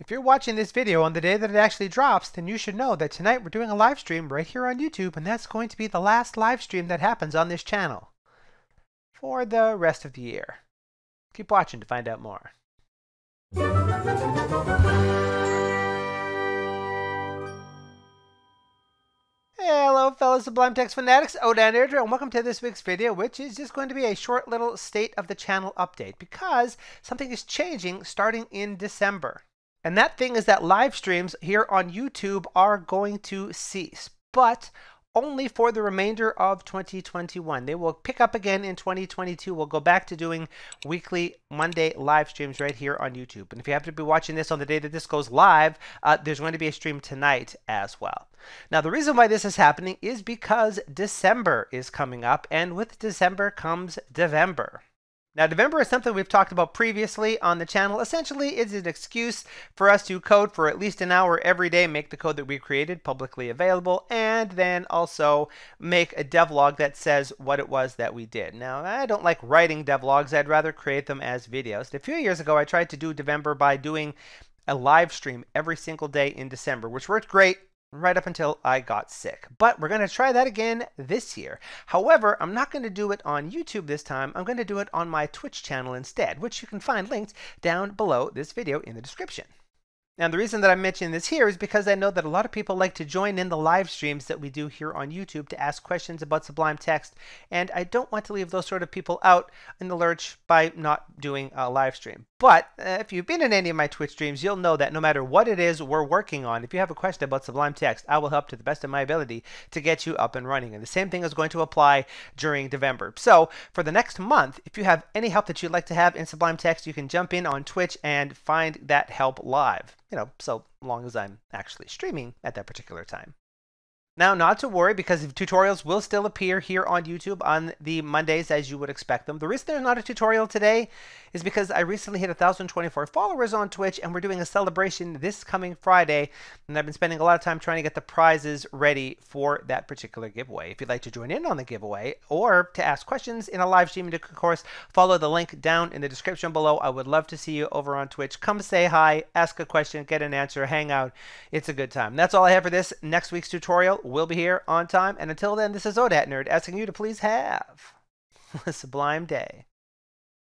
If you're watching this video on the day that it actually drops, then you should know that tonight we're doing a live stream right here on YouTube, and that's going to be the last live stream that happens on this channel for the rest of the year. Keep watching to find out more. Hello, fellow Sublime Text fanatics. Odan Airdra, and welcome to this week's video, which is just going to be a short little state of the channel update because something is changing starting in December. And that thing is that live streams here on YouTube are going to cease, but only for the remainder of 2021. They will pick up again in 2022. We'll go back to doing weekly Monday live streams right here on YouTube. And if you happen to be watching this on the day that this goes live, uh, there's going to be a stream tonight as well. Now, the reason why this is happening is because December is coming up, and with December comes Devember. Now, Devember is something we've talked about previously on the channel. Essentially, it's an excuse for us to code for at least an hour every day, make the code that we created publicly available, and then also make a devlog that says what it was that we did. Now, I don't like writing devlogs. I'd rather create them as videos. A few years ago, I tried to do Devember by doing a live stream every single day in December, which worked great right up until I got sick. But we're going to try that again this year. However, I'm not going to do it on YouTube this time. I'm going to do it on my Twitch channel instead, which you can find linked down below this video in the description. Now, the reason that I'm mentioning this here is because I know that a lot of people like to join in the live streams that we do here on YouTube to ask questions about Sublime Text, and I don't want to leave those sort of people out in the lurch by not doing a live stream. But uh, if you've been in any of my Twitch streams, you'll know that no matter what it is we're working on, if you have a question about Sublime Text, I will help to the best of my ability to get you up and running. And the same thing is going to apply during Devember. So for the next month, if you have any help that you'd like to have in Sublime Text, you can jump in on Twitch and find that help live you know, so long as I'm actually streaming at that particular time. Now, not to worry because tutorials will still appear here on YouTube on the Mondays as you would expect them. The reason there's not a tutorial today is because I recently hit 1,024 followers on Twitch and we're doing a celebration this coming Friday. And I've been spending a lot of time trying to get the prizes ready for that particular giveaway. If you'd like to join in on the giveaway or to ask questions in a live stream, of course, follow the link down in the description below. I would love to see you over on Twitch. Come say hi, ask a question, get an answer, hang out. It's a good time. That's all I have for this next week's tutorial. We'll be here on time. And until then, this is OdatNurd asking you to please have a sublime day.